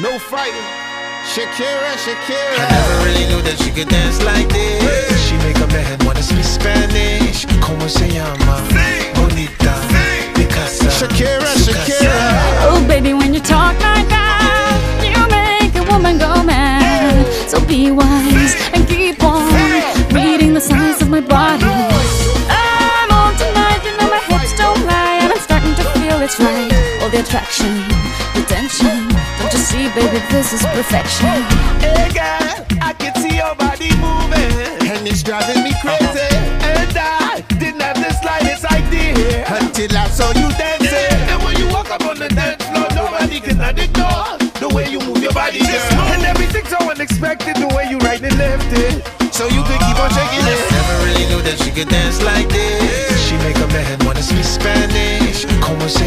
No fighting. Shakira, Shakira. I never really knew that she could dance like this. She make a man wanna speak Spanish. Como se llama? Bonita. Picasa. Shakira, Shakira. Oh, baby, when you talk like that, you make a woman go mad. So be wise and keep on reading the signs of my body. I'm on tonight, you know my hips don't lie, and I'm starting to feel it's right. All the attraction, baby, this is perfection. Hey girl, I can see your body moving. And it's driving me crazy. And I didn't have the slightest idea. Until I saw you dancing. And when you walk up on the dance floor, nobody can ignore the way you move your body, girl. And everything's so unexpected, the way you right and left it. So you could keep on shaking it. Never really knew that she could dance like this.